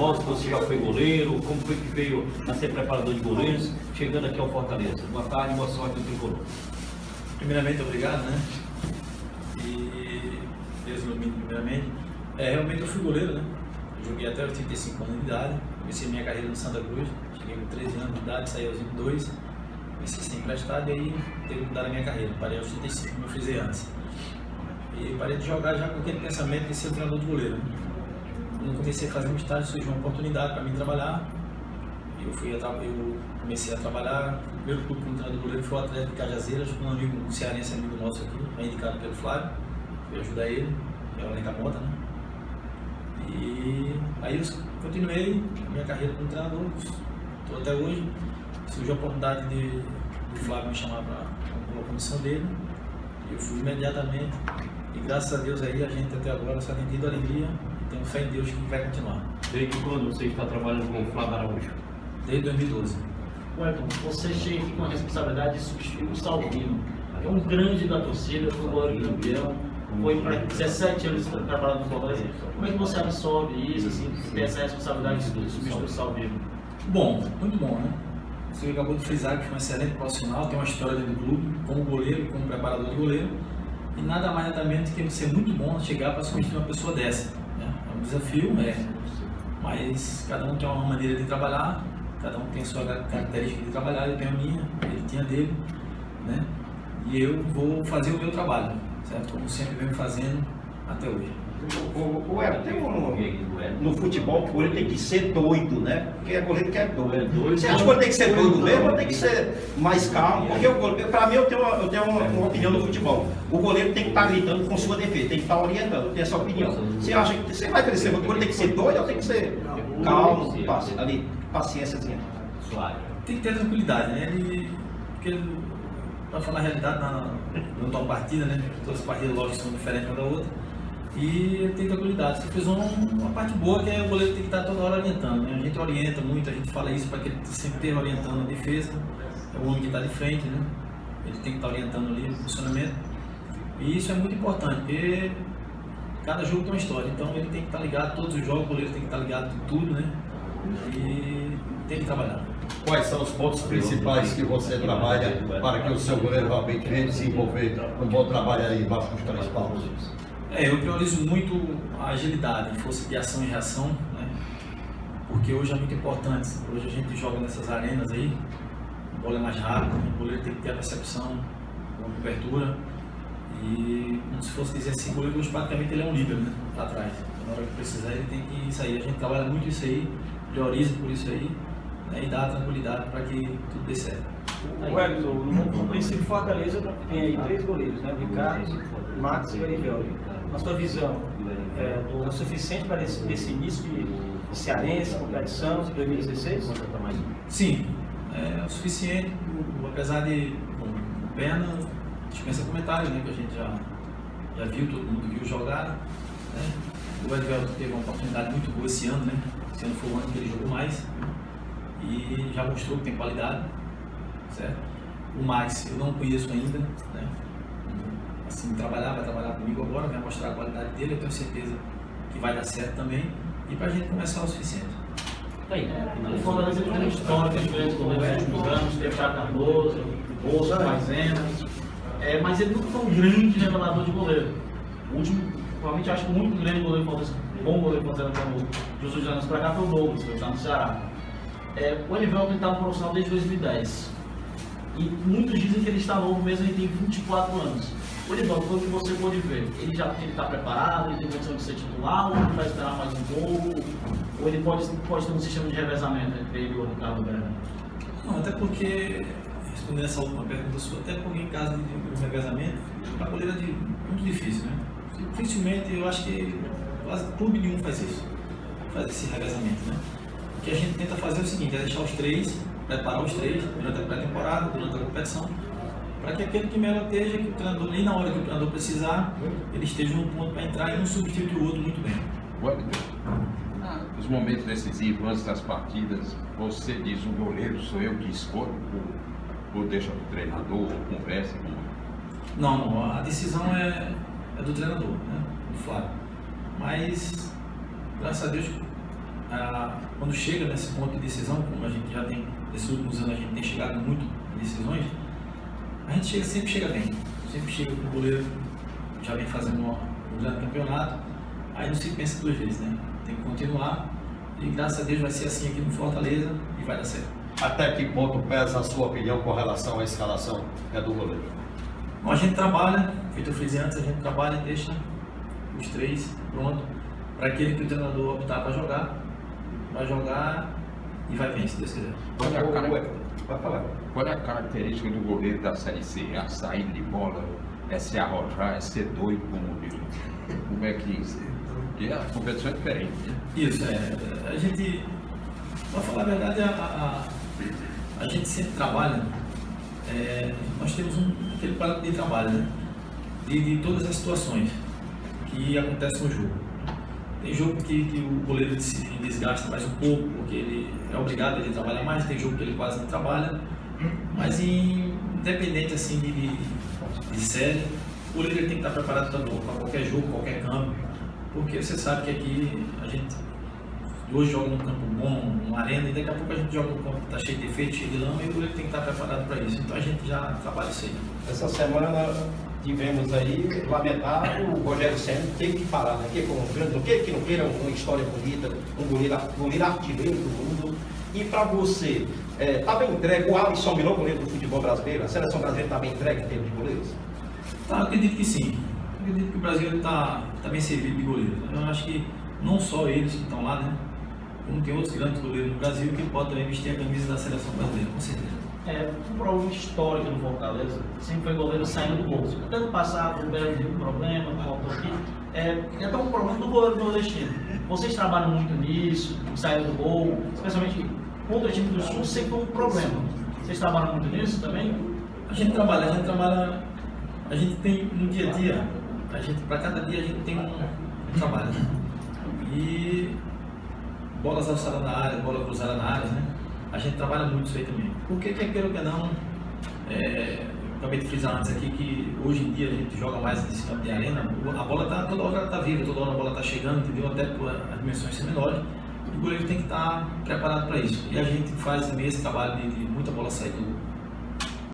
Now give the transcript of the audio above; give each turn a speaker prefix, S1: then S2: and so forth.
S1: futebol, se você já foi goleiro, como foi que veio a ser preparador de goleiros, chegando aqui ao Fortaleza. Boa tarde, boa sorte no Tricolor.
S2: Primeiramente, obrigado, né? E Deus ilumine primeiramente. É, realmente eu fui goleiro, né? Joguei até os 35 anos de idade, comecei minha carreira no Santa Cruz, cheguei com 13 anos de idade, saí aos 22, comecei sem emprestado e aí teve que mudar a minha carreira, parei aos 35, como eu fiz antes. E parei de jogar já com aquele pensamento de ser treinador de goleiro. Né? Quando comecei a fazer um estágio, surgiu uma oportunidade para mim trabalhar. Eu, fui eu comecei a trabalhar. O primeiro clube como treinador goleiro foi o Atlético de Cajazeiras, com um amigo um cearense, amigo nosso aqui, é indicado pelo Flávio. Fui ajudar ele, que é o Lenca Mota, né? E aí eu continuei a minha carreira como treinador, estou até hoje. Surgiu a oportunidade de, de Flávio me chamar para a comissão dele. Eu fui imediatamente e graças a Deus aí a gente até agora só tem tido alegria tenho fé em Deus que vai continuar.
S1: Desde quando você está trabalhando com o Flávio Araújo?
S2: Desde 2012.
S3: Wellington, você chega aqui com a responsabilidade de substituir o Salvino, que é um grande da torcida, foi o goleiro campeão, foi para 17 anos preparado no Fortaleza. Como é que você absorve isso, assim, ter essa responsabilidade de substituir o Salvino?
S2: Bom, muito bom, né? Você acabou de frisar que foi um excelente profissional, tem uma história dentro do clube, como goleiro, como preparador de goleiro. E nada mais nada menos que ser muito bom chegar para substituir uma pessoa dessa. Um desafio, é. Mas cada um tem uma maneira de trabalhar, cada um tem sua característica de trabalhar, eu tenho a minha, ele tinha a dele, né? E eu vou fazer o meu trabalho, certo? Como sempre venho fazendo até hoje.
S4: O, o, tem um, no futebol que o goleiro tem que ser doido, né? Porque é goleiro que é doido. Você acha que ele tem que ser doido mesmo ou tem que ser mais calmo? Porque o goleiro, pra mim, eu tenho, uma, eu tenho uma, uma, opinião no futebol. O goleiro tem que estar tá gritando com sua defesa, tem que estar tá orientando, eu tenho essa opinião. Você acha que você vai crescer, o goleiro tem que ser doido ou tem que ser calmo, ali, paciênciazinha?
S2: Tem que ter tranquilidade, né? Ele, porque ele, pra falar a realidade, na, na, na partida, né? Todas as partidas, lógico, são diferentes uma da outra e tem tranquilidade. Você fez uma, parte boa que é o goleiro tem que estar toda hora orientando. Né? A gente orienta muito, a gente fala isso para que ele sempre esteja orientando a defesa. É o homem que está de frente, né? Ele tem que estar orientando ali o funcionamento. E isso é muito importante, porque cada jogo tem uma história. Então ele tem que estar ligado, todos os jogos, o goleiro tem que estar ligado em tudo, né? E tem que trabalhar.
S5: Quais são os pontos principais que você trabalha para que o seu goleiro realmente venha desenvolver um bom trabalho aí embaixo dos três paus?
S2: É, eu priorizo muito a agilidade, força de ação e reação, né? porque hoje é muito importante. Hoje a gente joga nessas arenas aí, a bola é mais rápida, o goleiro tem que ter a percepção, uma cobertura. E se fosse dizer assim, o goleiro hoje praticamente ele é um líder, né? Lá atrás. Então, na hora que precisar ele tem que sair. A gente trabalha muito isso aí, prioriza por isso aí né? e dá tranquilidade para que tudo dê certo.
S3: O Wellington, no princípio Fortaleza tem aí três goleiros, né? Ricardo, Max e Erivelli na sua visão, é, é suficiente para esse, esse início de, cearense, competição de 2016?
S2: Sim, é o suficiente, apesar de bom, perna, dispensa comentário, né, que a gente já, já viu, todo mundo viu jogar. Né? O Edvelto teve uma oportunidade muito boa esse ano, né? Esse ano foi o ano que ele jogou mais e já mostrou que tem qualidade, certo? O Max eu não conheço ainda, né? assim, trabalhar, vai trabalhar comigo agora, vai mostrar a qualidade dele, eu tenho certeza que vai dar certo também, e para a gente começar o suficiente.
S3: Bem, o Fortaleza tem uma história de grandes goleiros nos últimos anos, Thiago Cardoso, Bolsa, Fazenda, é, mas ele nunca foi um grande revelador de goleiro. O último, provavelmente acho que o único grande goleiro Fortaleza, bom goleiro Fortaleza como Jesus de anos para cá foi o Douglas, que está no Ceará. É, o Elivelton está no profissional desde 2010. E muitos dizem que ele está novo mesmo, ele tem 24 anos. O Livaldo, pelo que você pode ver, ele já está preparado, ele tem condição de ser titular, ou ele vai esperar mais um pouco, ou ele pode, pode ter um sistema de revezamento entre ele e o Ricardo Berna?
S2: Não, até porque, respondendo essa última pergunta sua, até porque em caso de um revezamento, a goleira é de, muito difícil, né? Dificilmente, eu acho que quase clube nenhum faz isso, faz esse revezamento, né? O que a gente tenta fazer é o seguinte, é deixar os três, preparar os três durante a pré-temporada, durante a competição, para que aquele que melhor esteja, que o treinador, nem na hora que o treinador precisar, ele esteja no ponto para entrar e um substitui o outro muito bem.
S5: Nos momentos decisivos, antes das partidas, você diz, o goleiro sou eu que escolho, ou, ou deixa o treinador, ou conversa com
S2: não, não, a decisão é, é do treinador, né? do Flávio. Mas, graças a Deus, ah, quando chega nesse ponto de decisão, como a gente já tem, nesses últimos anos a gente tem chegado muito em decisões, a gente chega, sempre chega bem. Sempre chega com o goleiro, já vem fazendo um, grande campeonato, aí não se pensa duas vezes, né? Tem que continuar e graças a Deus vai ser assim aqui no Fortaleza e vai dar certo.
S4: Até que ponto pesa a sua opinião com relação à escalação é do goleiro?
S2: Bom, a gente trabalha, feito eu fiz antes, a gente trabalha e deixa os três pronto para aquele que o treinador optar para jogar, vai jogar e vai bem, se Deus quiser.
S5: Qual é, a cara-
S4: Vai falar.
S5: qual é a característica do goleiro da Série C? É a saída de bola? É se arrojar? É ser doido como diz? Como é que... Porque a competição é diferente. né?
S2: Isso, é. A gente, para falar a verdade, a, a, a gente sempre trabalha, é, nós temos um, aquele plano de trabalho, né? De, de todas as situações que acontecem no jogo. Tem jogo que, que o goleiro se desgasta mais um pouco, porque ele é obrigado a ele trabalhar mais, tem jogo que ele quase não trabalha, mas em, independente assim de, de, série, o goleiro tem que estar preparado para qualquer jogo, qualquer campo, porque você sabe que aqui a gente hoje joga num campo bom, numa arena, e daqui a pouco a gente joga num campo que está cheio de defeito, cheio de lama, e o goleiro tem que estar preparado para isso. Então a gente já trabalha isso aí.
S4: Essa semana tivemos aí, lamentável, o Rogério Senna teve que parar, né? Que com um grande, não queira que não queira, uma história bonita, um goleiro, goleiro artilheiro do mundo. E para você, está bem entregue o Alisson Milão, goleiro do futebol brasileiro? A seleção brasileira está bem entregue em termos de goleiros?
S2: Tá, acredito que sim. Acredito que o Brasil está tá bem servido de goleiros. Eu acho que não só eles que estão lá, né? Como tem outros grandes goleiros no Brasil que podem também vestir a camisa da seleção brasileira, com certeza.
S3: É, um problema histórico no Fortaleza sempre foi goleiro saindo do gol. Tanto passado, o Belo teve um problema, faltou aqui. É, é até um problema do goleiro nordestino. Vocês trabalham muito nisso, saída do gol, especialmente contra o time do Sul, sempre foi um problema. Vocês trabalham muito nisso também?
S2: A gente trabalha, a gente trabalha, a gente tem no dia a dia, a gente, para cada dia a gente tem um, um trabalho. E bolas alçadas na área, bola cruzada na área, né? A gente trabalha muito isso aí também. Porque quer queira ou quer não, é, acabei de frisar antes aqui que hoje em dia a gente joga mais nesse campo de arena, a bola tá, toda hora está viva, toda hora a bola está chegando, entendeu? Até por as dimensões ser menores. O goleiro tem que estar preparado para isso. E a gente faz também esse trabalho de, de muita bola sair do,